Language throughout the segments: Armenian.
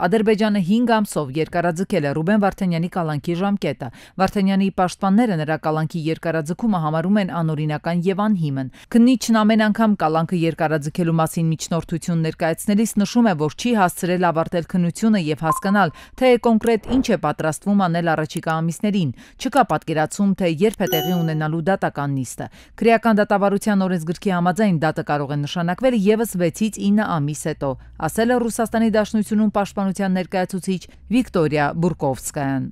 Ադրբեջանը 5 ամսով երկարաձգել է Ռուբեն Վարդանյանի կալանքի ժամկետը։ Վարդանյանի պաշտպանները նրա կալանքի երկարաձգումը համարում են անօրինական եւ անհիմն։ Քննիչն ամեն անգամ կալանքը երկարաձգելու մասին միջնորդություն ներկայացնելիս նշում է, որ չի հասցրել ավարտել քննությունը եւ հասկանալ, թե կոնկրետ ինչ է պատրաստվում անել առաջիկա ամիսներին։ Չկա պատկերացում, թե երբ է տեղի ունենալու դատական նիստը։ Քրեական դատավարության օրենսգրքի համաձայն դատը կարող է նշանակվել եւս 6-ից 9 ամիս հետո, ասել է Ռուսաստանի Դաշնությունում պաշտպանության ներկայացուցիչ Վիկտորիա Բուրկովսկայան։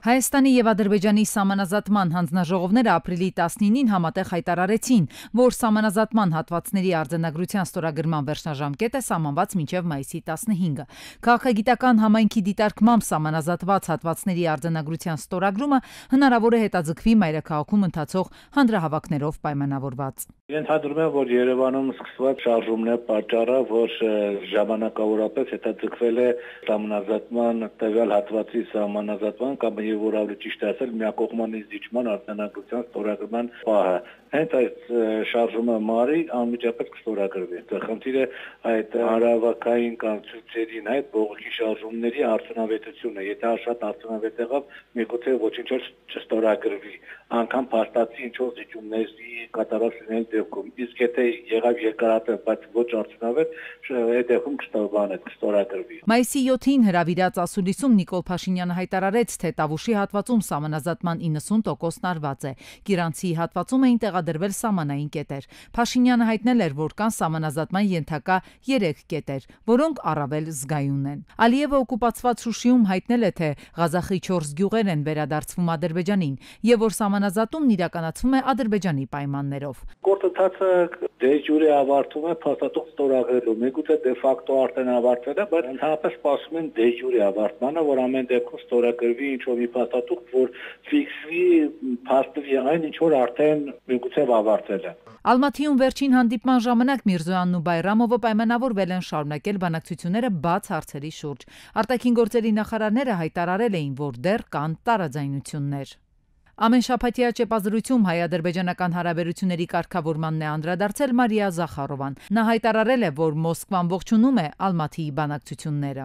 Հայաստանի եւ Ադրբեջանի համանազատման հանձնաժողովները ապրիլի 19-ին համատեղ հայտարարեցին, որ համանազատման հատվածների արձանագրության ստորագրման վերջնաժամկետը սահմանված մինչև մայիսի 15-ը։ Քաղաքագիտական համայնքի դիտարկմամբ համանազատված հատվածների արձանագրության ստորագրումը հնարավոր է հետաձգվի մայրաքաղաքում ընթացող հանրահավաքներով պայմանավորված։ Ենթադրում եմ, որ Երևանում սկսված շարժումն է պատճառը, որ ժամանակավորապես հետաձգվել է համանազատման տվյալ հատվածի համանազատման կամ եւ որ ավելի ճիշտ ասել միակողմանի զիջման արձանագրության ստորագրման պահը հենց այդ շարժումը մարի անմիջապես կստորագրվի։ խնդիրը այդ հարավակային կամ ցույցերին այդ բողոքի շարժումների արդյունավետությունը, եթե շատ արդյունավետ եղավ, միգուցե ոչինչ չստորագրվի, անգամ փաստացի ինչ որ զիջումների կատարած լինել դեպքում։ Իսկ եթե եղավ երկարատև, բայց ոչ արդյունավետ, այդ դեպքում կստորագրվի։ Մայիսի 7-ին հրավիրած ասուլիսում Նիկոլ Փաշինյանը հայտարարեց, թե Տավուշի հատվածում համանազատման 90%-ն արված է։ Գիրանցի հատվածում էին տեղադրվել սահմանային կետեր։ Փաշինյանը հայտնել էր, որ կան սահմանազատման ենթակա 3 կետեր, որոնք առավել զգայուն են։ Ալիևը օկուպացված Շուշիում հայտնել է, թե Ղազախի 4 գյուղեր են վերադարձվում Ադրբեջանին եւ որ սահմանազատումն իրականացվում է Ադրբեջանի պայմաններով։ Գործընթացը դե ջուրի ավարտում է փաստաթուղթ ստորագրելու։ Միգուցե դե ֆակտո արդեն ավարտվել է, բայց ընդհանրապես սպասում են դե ջուրի ավարտմանը, որ ամեն դեպքում ստորագրվի ինչ որ մի փաստաթուղթ, որ ֆիքսվի փաստվի այն ինչ որ արդեն միգուցե ավարտվել է։ Ալմաթիում վերջին հանդիպման ժամանակ Միրզոյանն ու Բայրամովը պայմանավորվել են շարունակել բանակցությունները բաց հարցերի շուրջ։ Արտաքին գործերի նախարարները հայտարարել էին, որ դեռ կան տարաձայնություններ։ Ամեն շաբաթյա ճեպազրույցում հայ-ադրբեջանական հարաբերությունների կարգավորմանն է անդրադարձել Մարիա Զախարովան։ Նա հայտարարել է, որ Մոսկվան ողջունում է Ալմաթիի բանակցությունները։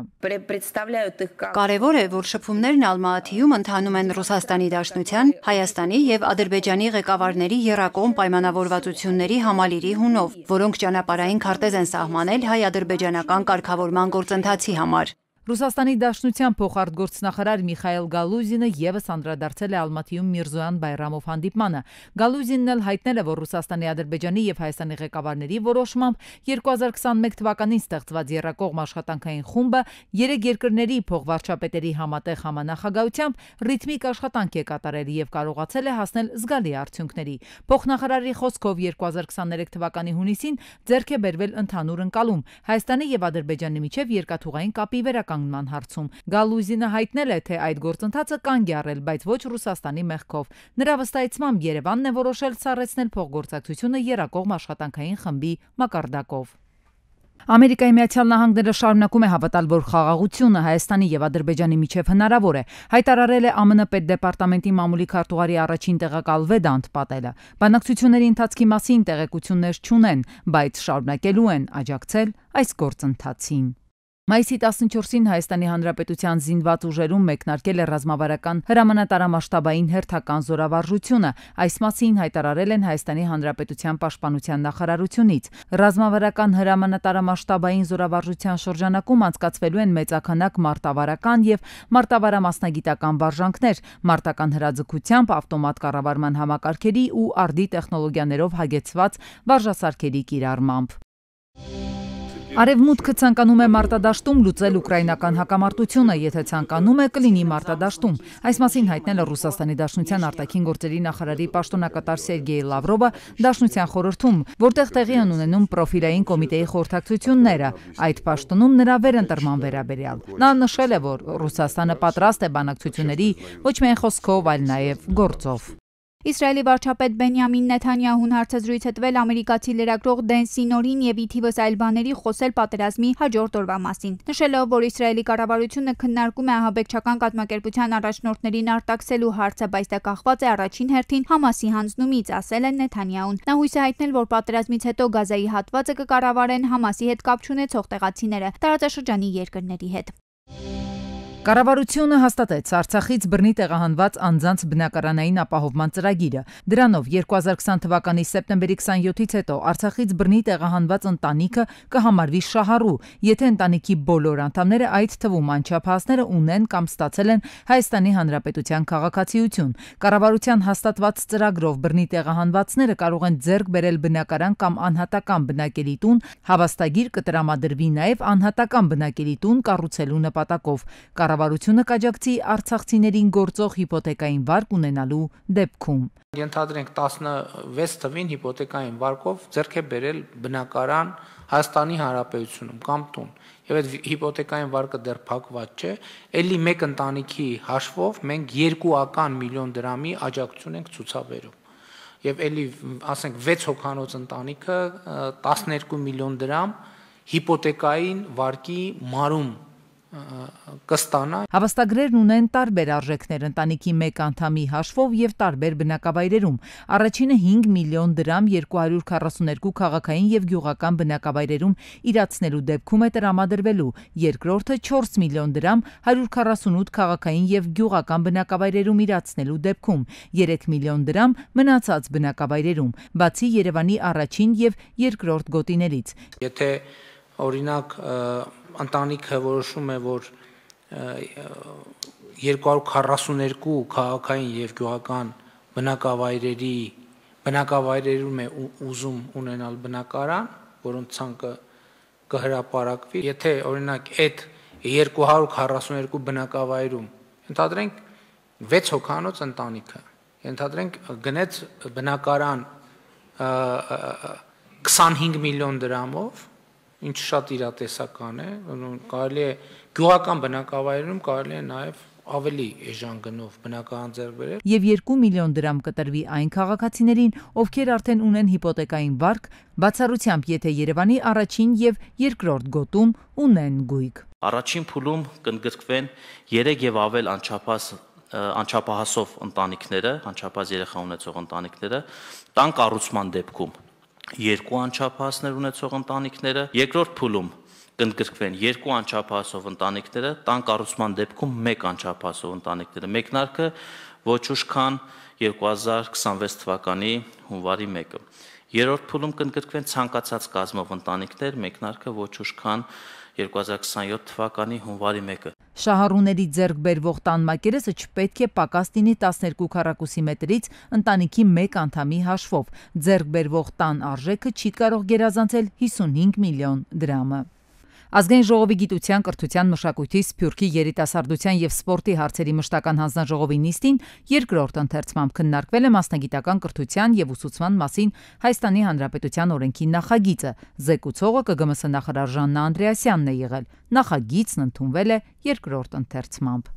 Կարևոր է, որ շփումներն Ալմաթիում ընթանում են Ռուսաստանի Դաշնության, Հայաստանի եւ Ադրբեջանի ղեկավարների երակողմ պայմանավորվածությունների համալիրի հունով, որոնք ճանապարհային քարտեզ են սահմանել հայ-ադրբեջանական կարգավորման գործընթացի համար։ Ռուսաստանի Դաշնության փոխարտգործնախարար Միխայել Գալուզինը եւս անդրադարձել է Ալմատիում Միրզոյան Բայրամով հանդիպմանը։ Գալուզինն էլ հայտնել է, որ Ռուսաստանի, Ադրբեջանի եւ Հայաստանի ղեկավարների որոշմամբ 2021 թվականին ստեղծված Երակողմ աշխատանքային խումբը երեք երկրների փոխվարչապետերի համատեղ համանախագահությամբ ռիթմիկ աշխատանք է կատարել եւ կարողացել է հասնել զգալի արդյունքների։ Փոխնախարարի խոսքով 2023 թվականի հունիսին ձեռք է բերվել ընդհանուր ընկալում Հայաստանի եւ Ադրբեջանի միջև երկաթուղային կապի վերականգնման վերականգնման հարցում։ Գալուզինը հայտնել է, թե այդ գործընթացը կանգ է առել, բայց ոչ Ռուսաստանի մեղքով։ Նրա վստահեցմամբ Երևանն է որոշել սառեցնել փոխգործակցությունը Երակողմ աշխատանքային խմբի մակարդակով։ Ամերիկայի Միացյալ Նահանգները շարունակում է հավատալ, որ խաղաղությունը Հայաստանի եւ Ադրբեջանի միջև հնարավոր է, հայտարարել է ԱՄՆ պետդեպարտամենտի մամուլի քարտուղարի առաջին տեղակալ Վեդանտ Պատելը։ Բանակցությունների ընթացքի մասին տեղեկություններ չունեն, բայց շարունակելու են աջակցել այս գործընթացին։ Մայիսի 14-ին Հայաստանի Հանրապետության զինված ուժերում մեկնարկել է ռազմավարական հրամանատարամասշտաբային հերթական զորավարժությունը։ Այս մասին հայտարարել են Հայաստանի Հանրապետության Պաշտպանության նախարարությունից։ Ռազմավարական հրամանատարամասշտաբային զորավարժության շրջանակում անցկացվելու են մեծականակ մարտավարական եւ մարտավարամասնագիտական վարժանքներ, մարտական հրաձգությամբ, ավտոմատ կառավարման համակարգերի ու արդի տեխնոլոգիաներով հագեցված վարժասարքերի կիրառմամբ։ Արևմուտքը ցանկանում է մարտադաշտում լուծել ուկրաինական հակամարտությունը, եթե ցանկանում է կլինի մարտադաշտում։ Այս մասին հայտնել է Ռուսաստանի Դաշնության արտաքին գործերի նախարարի պաշտոնակատար Սերգեյ Լավրովը Դաշնության խորհրդում, որտեղ տեղի են ունենում պրոֆիլային կոմիտեի խորհրդակցությունները, այդ պաշտոնում նրա վերընտրման վերաբերյալ։ Նա նշել է, որ Ռուսաստանը պատրաստ է բանակցությունների ոչ միայն խոսքով, այլ նաև գործով։ Իսրայելի վարչապետ Բենյամին Նեթանյահուն հարցազրույց է տվել ամերիկացի լրագրող Դեն Սինորին եւ ի թիվս այլ բաների խոսել պատերազմի հաջորդ օրվա մասին։ Նշելով, որ Իսրայելի կառավարությունը քննարկում է ահաբեկչական կազմակերպության առաջնորդներին արտաքսելու հարցը, բայց դա կախված է առաջին հերթին Համասի հանձնումից, ասել է Նեթանյահուն։ Նա հույս է հայտնել, որ պատերազմից հետո Գազայի հատվածը կկառավարեն Համասի հետ կապ չունեցող տեղացիները տարածաշրջանի երկրների հետ։ Կառավարությունը հաստատեց Արցախից բռնի տեղահանված անձանց բնակարանային ապահովման ծրագիրը։ Դրանով 2020 թվականի սեպտեմբերի 27-ից հետո Արցախից բռնի տեղահանված ընտանիքը կհամարվի շահառու, եթե ընտանիքի բոլոր անդամները, այդ թվում անչափահասները, ունեն կամ ստացել են Հայաստանի Հանրապետության քաղաքացիություն։ Կառավարության հաստատված ծրագրով բռնի տեղահանվածները կարող են ձեռք բերել բնակարան կամ անհատական բնակելի տուն, հավաստագիր կտրամադրվի նաև անհատական բնակելի տուն կառուցելու նպատակով կառավարությունը կաջակցի արցախցիներին գործող հիպոթեկային վարկ ունենալու դեպքում։ Ենթադրենք 16 թվին հիպոթեկային վարկով ձեռք է բերել բնակարան Հայաստանի Հանրապետությունում կամ տուն։ Եվ այդ հիպոթեկային վարկը դեռ փակված չէ, ելի մեկ ընտանիքի հաշվով մենք 2 միլիոն դրամի աջակցություն ենք ցուցաբերում եւ ելի ասենք 6 հոգանոց ընտանիքը 12 միլիոն դրամ հիպոթեկային վարկի մարում կստանա։ Հավաստագրերն ունեն տարբեր արժեքներ ընտանիքի մեկ անդամի հաշվով եւ տարբեր բնակավայրերում։ Առաջինը 5 միլիոն դրամ 242 քաղաքային եւ գյուղական բնակավայրերում իրացնելու դեպքում է տրամադրվելու, երկրորդը 4 միլիոն դրամ 148 քաղաքային եւ գյուղական բնակավայրերում իրացնելու դեպքում, 3 միլիոն դրամ մնացած բնակավայրերում, բացի Երևանի առաջին եւ երկրորդ գոտիներից։ Եթե օրինակ ընտանիքը որոշում է, որ 242 քաղաքային եւ գյուղական բնակավայրերի բնակավայրերում է ուզում ունենալ բնակարան, որոնց ցանկը կհրապարակվի, եթե օրինակ այդ 242 բնակավայրում ընդհանրենք 6 հոգանոց ընտանիքը ընդհանրենք գնեց բնակարան 25 միլիոն դրամով ինչ շատ իրատեսական է, կարելի է գյուղական բնակավայրերում կարելի է նաև ավելի էժան գնով բնակարան ձեռք բերել։ Եվ 2 միլիոն դրամ կտրվի այն քաղաքացիներին, ովքեր արդեն ունեն հիպոթեկային վարկ, բացառությամբ եթե Երևանի առաջին եւ երկրորդ գոտում ունեն գույք։ Առաջին փուլում կընդգրկվեն 3 եւ ավել անչափահաս անչափահասով ընտանիքները, անչափահաս երեխա ունեցող ընտանիքները տան կառուցման դեպքում երկու անչափահասներ ունեցող ընտանիքները, երկրորդ փուլում կընդգրկվեն երկու անչափահասով ընտանիքները, տան կառուցման դեպքում մեկ անչափահասով ընտանիքները։ Մեկնարկը ոչ ուշ քան 2026 թվականի հունվարի 1-ը։ Երրորդ փուլում կընդգրկվեն ցանկացած կազմով ընտանիքներ, մեկնարկը ոչ ուշ քան 2027 թվականի հունվարի 1-ը։ Շահառուների ձեռք բերվող տան մակերեսը չպետք է պակաս լինի 12 քառակուսի մետրից ընտանիքի 1 անդամի հաշվով։ Ձեռք բերվող տան արժեքը չի կարող գերազանցել 55 միլիոն դրամը։ Ազգային ժողովի գիտության, կրթության, մշակույթի, սփյուռքի, երիտասարդության եւ սպորտի հարցերի մշտական հանձնաժողովի նիստին երկրորդ ընթերցմամբ քննարկվել է մասնագիտական կրթության եւ ուսուցման մասին Հայաստանի Հանրապետության օրենքի նախագիծը։ Զեկուցողը ԿԳՄՍ նախարար Ժաննա Անդրեասյանն է եղել։ Նախագիծն ընդունվել է երկրորդ ընթերցմամբ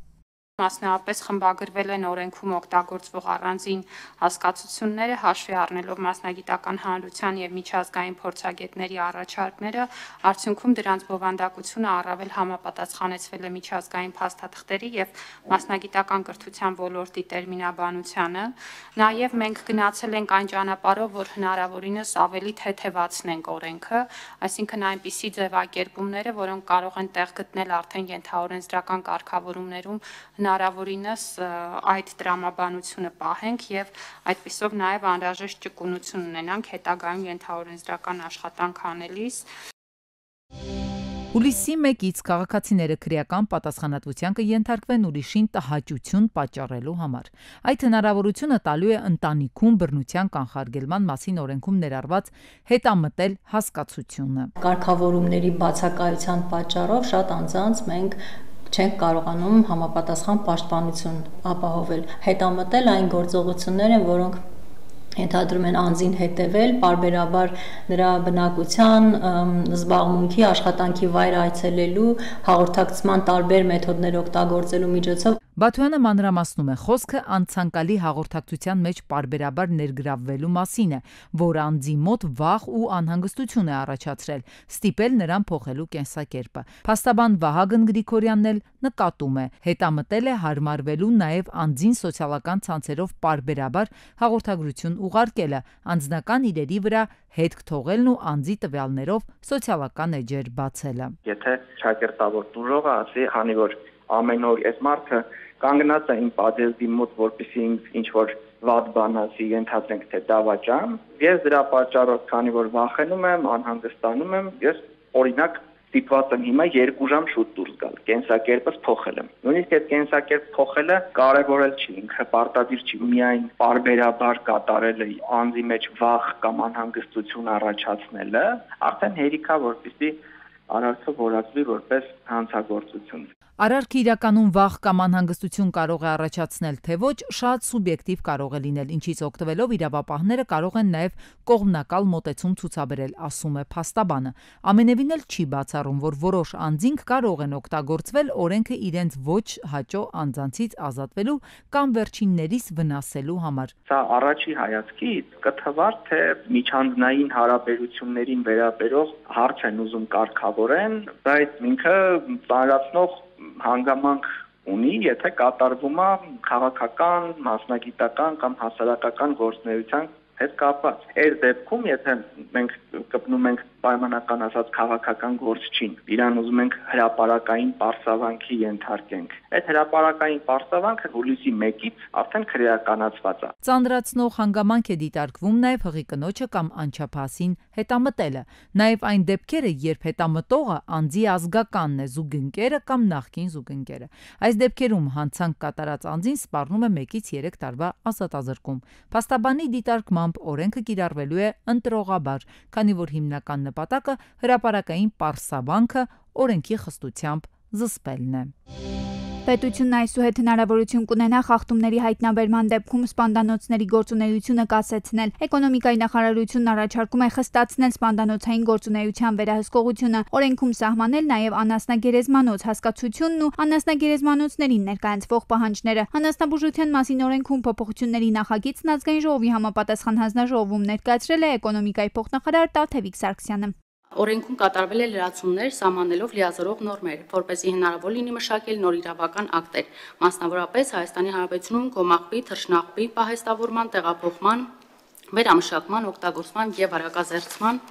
մասնավորապես խմբագրվել են օրենքում օգտագործվող առանձին հասկացությունները, հաշվի առնելով մասնագիտական հանրության եւ միջազգային փորձագետների առաջարկները, արդյունքում դրանց բովանդակությունը առավել համապատասխանեցվել է միջազգային փաստաթղթերի եւ մասնագիտական կրթության ոլորտի տերմինաբանությանը։ Նաեւ մենք գնացել ենք այն ճանապարհով, որ հնարավորինս ավելի թեթևացնենք օրենքը, այսինքն այնպիսի ձևակերպումները, որոնք կարող են տեղ գտնել արդեն ենթաօրենսդրական կարգավորումներում հնարավորինս այդ տրամաբանությունը պահենք եւ այդպիսով նաեւ անհրաժեշտ ճկունություն ունենանք հետագայում ենթաօրենսդրական աշխատանք անելիս Հուլիսի 1-ից քաղաքացիները քրեական պատասխանատվության կենթարկվեն ուրիշին տհաճություն պատճառելու համար։ Այդ հնարավորությունը տալու է ընտանիքում բռնության կանխարգելման մասին օրենքում ներառված հետամտել հասկացությունը։ Կարգավորումների բացակայության պատճառով շատ անձանց մենք չենք կարողանում համապատասխան պաշտպանություն ապահովել։ Հետամտել այն գործողությունները, որոնք ենթադրում են անձին հետևել, parberabar նրա բնակության, զբաղմունքի, աշխատանքի վայր այցելելու, հաղորդակցման տարբեր մեթոդներ օգտագործելու միջոցով Բաթոյանը մանրամասնում է խոսքը անցանկալի հաղորդակցության մեջ parberabar ներգրավվելու մասին է, որ անձի մոտ վախ ու անհանգստություն է առաջացրել, ստիպել նրան փոխելու կենսակերպը։ Փաստաբան Վահագն Գրիգորյանն էլ նկատում է, հետամտել է հարմարվելու նաև անձին սոցիալական ցանցերով parberabar հաղորդագրություն ուղարկելը, անձնական իրերի վրա հետք թողելն ու անձի տվյալներով սոցիալական էջեր բացելը։ Եթե շակերտավոր դուրողը ասի, հանի որ ամեն օր այս մարդը կանգնած իմ պատեզի մոտ, որպեսզի ինչ որ վատ բան ասի, ենթադրենք թե դավաճան։ Ես դրա պատճառով, քանի որ վախենում եմ, անհանգստանում եմ, ես օրինակ ստիպված եմ հիմա 2 ժամ շուտ դուրս գալ։ Կենսակերպս փոխել եմ։ Նույնիսկ այդ կենսակերպ փոխելը կարևորել չի, ինքը պարտադիր չի միայն բարբերաբար կատարելը անձի մեջ վախ կամ անհանգստություն առաջացնելը, արդեն հերիքա որպեսզի արարքը որակվի որպես հանցագործություն։ Արարքը իրականում վախ կամ անհանգստություն կարող է առաջացնել, թե ոչ, շատ սուբյեկտիվ կարող է լինել, ինչից օգտվելով իրավապահները կարող են նաև կողմնակալ մոտեցում ցուցաբերել, ասում է փաստաբանը։ Ամենևին էլ չի բացառում, որ որոշ անձինք կարող են օգտագործվել օրենքը իրենց ոչ հաճո անձանցից ազատվելու կամ վերջիններիս վնասելու համար։ Սա առաջի հայացքից կթվար, թե միջանձնային հարաբերություններին վերաբերող հարց են ուզում կարգավորեն, բայց ինքը ծանրացնող հանգամանք ունի, եթե կատարվում է քաղաքական, մասնագիտական կամ հասարակական գործնեության հետ կապված։ Այս դեպքում, եթե մենք կպնում ենք պայմանական ասած քաղաքական գործչին, իրան ուզում ենք հրաապարակային պարսավանքի ենթարկենք։ Այդ հրաապարակային պարսավանքը հուլիսի 1-ից արդեն քրեականացված է։ Ծանրացնող հանգամանք է դիտարկվում նաև հղի կնոջը կամ անչափասին հետամտելը, նաև այն դեպքերը, երբ հետամտողը անձի ազգականն է, զուգընկերը կամ նախկին զուգընկերը։ Այս դեպքերում հանցանք կատարած անձին սպառնում է 1-ից 3 տարվա ազատազրկում։ Փաստաբանի դիտարկմամբ օրենքը կիրառվելու է ընտրողաբար, քանի որ հիմնական նպատակը հրաապարակային պարսավանքը օրենքի խստությամբ զսպելն է։ Պետությունն այսուհետ հնարավորություն կունենա խախտումների հայտնաբերման դեպքում սպանդանոցների գործունեությունը կասեցնել։ Էկոնոմիկայի նախարարությունն առաջարկում է խստացնել սպանդանոցային գործունեության վերահսկողությունը, օրենքում սահմանել նաև անասնագերեզմանոց հասկացությունն ու անասնագերեզմանոցներին ներկայացվող պահանջները։ Անասնաբուժության մասին օրենքում փոփոխությունների նախագիծն ազգային ժողովի համապատասխան հանձնաժողովում ներկայացրել է էկոնոմիկայի փոխնախարար Տաթևիկ Սարգսյանը։ Օրենքում կատարվել է լրացումներ սահմանելով լիազորող նորմեր, որպեսզի հնարավոր լինի մշակել նոր իրավական ակտեր, մասնավորապես Հայաստանի Հանրապետությունում գոմաղբի, թռչնաղբի պահեստավորման, տեղափոխման, վերամշակման, օգտագործման եւ արագազերծման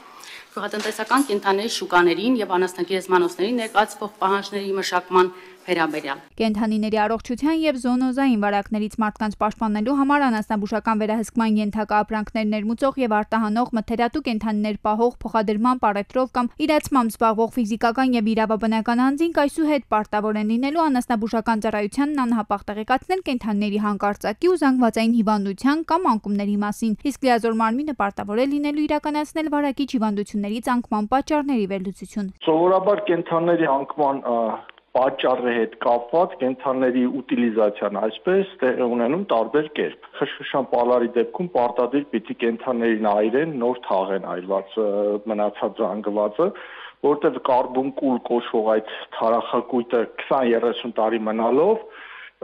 գյուղատնտեսական կենտրոնների շուկաներին եւ անասնագերեզմանոցների ներկայացվող պահանջների մշակման վերաբերյալ։ Կենթանիների առողջության եւ զոնոզային վարակներից մարդկանց պաշտպանելու համար անասնաբուժական վերահսկման ենթակա ապրանքներ ներմուծող եւ արտահանող մթերատու կենթանիներ պահող փոխադրման պարետրով կամ իրացմամբ զբաղվող ֆիզիկական եւ իրավաբանական անձինք այսուհետ պարտավոր են լինելու անասնաբուժական ծառայությանն անհապաղ տեղեկացնել կենթանիների հանկարծակի ու զանգվածային հիվանդության կամ անկումների մասին։ Իսկ լիազոր մարմինը պարտավոր է լինելու իրականացնել վարակիչ հիվանդությունների ցանկման պատճառների վերլուծություն։ Սովորաբար կենթանիների անկման պատճառի հետ կապված կենթանիների ուտիլիզացիան այսպես տեղ ունենում տարբեր կերպ։ Խշշան պալարի դեպքում պարտադիր պիտի կենթանիներին այրեն, նոր թաղեն այրված մնացած զանգվածը, որտեղ կարբոնկուլ կոչվող այդ թարախակույտը 20-30 տարի մնալով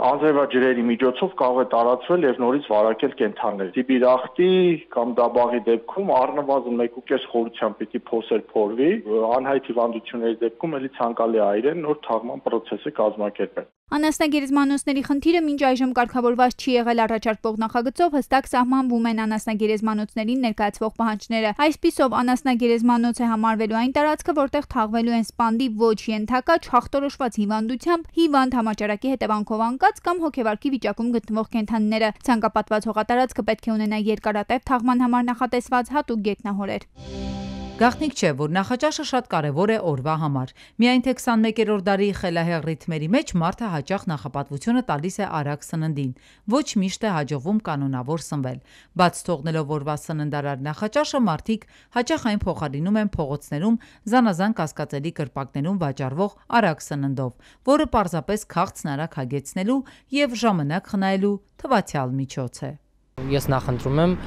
անձրևաջրերի միջոցով կարող է տարածվել եւ նորից վարակել կենթանիներ։ Սիբիրախտի կամ դաբաղի դեպքում առնվազն 1.5 խորությամբ պիտի փոսեր փորվի, անհայտ հիվանդությունների դեպքում ելի ցանկալի այրեն նոր թաղման process-ը կազմակերպել։ Անասնագերեզմանոցների խնդիրը մինչ այժմ կարգավորված չի եղել առաջարկվող նախագծով հստակ սահմանվում են անասնագերեզմանոցներին ներկայացվող պահանջները։ Այսպիսով անասնագերեզմանոց է համարվելու այն տարածքը, որտեղ թաղվելու են սպանդի ոչ ենթակա չախտորոշված հիվանդությամբ հիվանդ համաճարակի հետևանքով անկած կամ հոգեվարքի վիճակում գտնվող կենթանիները։ Ցանկապատված հողատարածքը պետք է ունենա երկարատև թաղման համար նախատեսված հատուկ գետնահորեր։ Գաղտնիք չէ, որ նախաճաշը շատ կարևոր է օրվա համար։ Միայն թե 21-րդ դարի խելահեղ ռիթմերի մեջ մարդը հաճախ նախապատվությունը տալիս է արագ սննդին։ Ոչ միշտ է հաջողվում կանոնավոր սնվել։ Բաց թողնելով օրվա սննդարար նախաճաշը մարդիկ հաճախ այն փոխարինում են փողոցներում զանազան կասկածելի կրպակներում վաճառվող արագ սննդով, որը պարզապես քաղցն արագ հագեցնելու եւ ժամանակ խնայելու թվացial միջոց է։ Ես նախընտրում եմ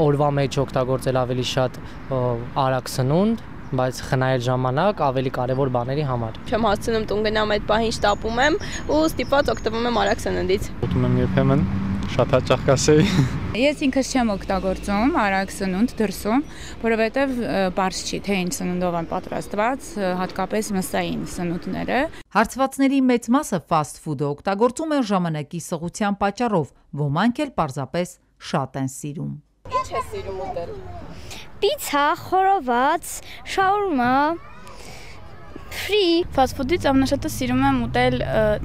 օրվա մեջ օգտագործել ավելի շատ արագ սնունդ, բայց խնայել ժամանակ ավելի կարևոր բաների համար։ Չեմ հասցնում տուն գնամ այդ պահին շտապում եմ ու ստիպված օգտվում եմ արագ սննդից։ Ուտում եմ երբեմն շատ հաճախ կասեի։ Ես ինքս չեմ օգտագործում արագ սնունդ դրսում, որովհետև բարձ չի թե ինչ սնունդով են պատրաստված, հատկապես մսային սնունդները։ Հարցվածների մեծ մասը fast food-ը օգտագործում են ժամանակի սղության պատճառով, ոմանք էլ պարզապես շատ են սիրում։ Ինչ ես սիրում ուտել։ Պիցա, խորոված, շաուրմա, fast food-ից ամենաշատը սիրում եմ ուտել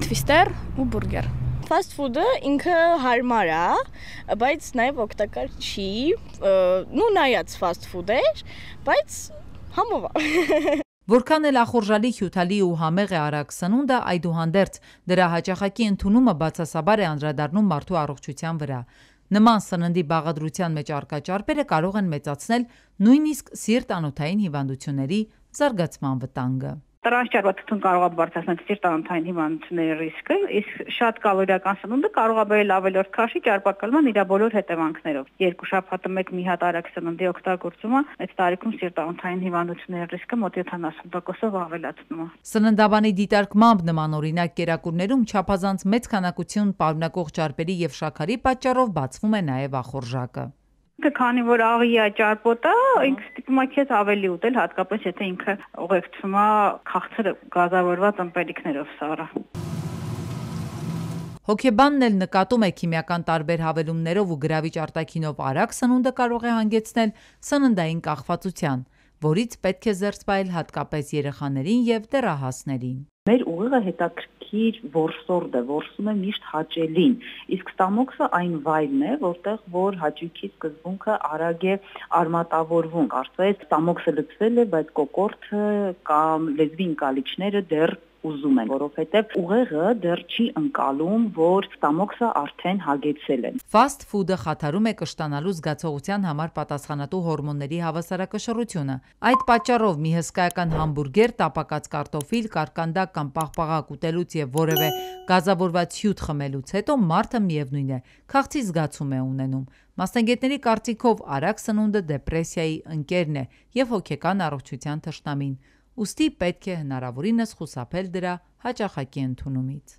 թվիստեր ու բուրգեր։ Fast food-ը ինքը հարմար է, բայց նաև օգտակար չի։ Նու նայած fast food է, բայց համով է։ Որքան էլ ախորժալի հյութալի ու համեղ է արագ սնունդը, այդուհանդերձ դրա հաճախակի ընդունումը բացասաբար է անդրադառնում մարդու առողջության վրա։ Նման սննդի բաղադրության մեջ արկա ճարպերը կարող են մեծացնել նույնիսկ սիրտ-անոթային հիվանդությունների զարգացման վտանգը։ Տրանսճարպաթթուն կարող է բարձրացնել սիրտանոթային հիվանդությունների ռիսկը, իսկ շատ կալորիական սնունդը կարող է բերել ավելորդ քաշի ճարպակալման իր բոլոր հետևանքներով։ Երկու շաբաթը մեկ մի հատ արագ սննդի օգտագործումը այդ տարիքում սիրտանոթային հիվանդությունների ռիսկը մոտ 70%-ով ավելացնում է։ Սննդաբանի դիտարկմամբ նման օրինակ կերակուրներում չափազանց մեծ քանակություն պարունակող ճարպերի եւ շաքարի պատճառով բացվում է նաեւ ախորժակը։ Քանի որ աղի է ճարպոտը, ինքը ստիպում է քեզ ավելի ուտել, հատկապես եթե ինքը ուղեկցում է քաղցր գազավորված ըմպելիքներով սառը։ Հոկեբանն էլ նկատում է քիմիական տարբեր հավելումներով ու գրավիչ արտաքինով արագ սնունդը կարող է հանգեցնել սննդային կախվածության, որից պետք է զերծ բայել հատկապես երեխաներին եւ դեռահասներին։ Մեր ուղիղը հետաքրքիր որսորդ է, որսում է միշտ հաճելին։ Իսկ ստամոքսը այն վայրն է, որտեղ որ հաճույքի սկզբունքը արագ է արմատավորվում։ Կարծես ստամոքսը լցվել է, բայց կոկորտը կամ լեզվի ընկալիչները դեռ ուզում են, որովհետև ուղեղը դեռ չի ընկալում, որ ստամոքսը արդեն հագեցել են։ Fast food-ը խաթարում է կշտանալու զգացողության համար պատասխանատու հորմոնների հավասարակշռությունը։ Այդ պատճառով մի հսկայական համբուրգեր, տապակած կարտոֆիլ, կարկանդակ կամ պաղպաղակ ուտելուց եւ որևէ գազավորված հյութ խմելուց հետո մարդը միևնույն է, քաղցի զգացում է ունենում։ Մասնագետների կարծիքով արագ սնունդը դեպրեսիայի ընկերն է եւ հոգեկան առողջության թշնամին ուստի պետք է հնարավորինս խուսափել դրա հաճախակի ընդունումից։